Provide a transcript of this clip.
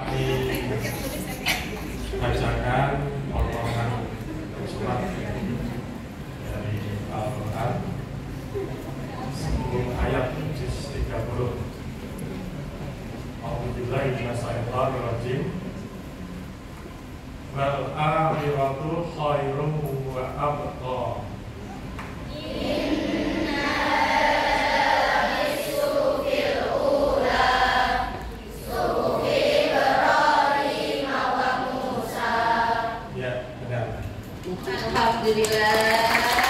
Kami bacakan potongan surat dari Al-Quran. 10 ayat juz 30 Alhamdulillah minasyaitonirrajim. Wal akhiratu khairum wa abqa Alhamdulillah.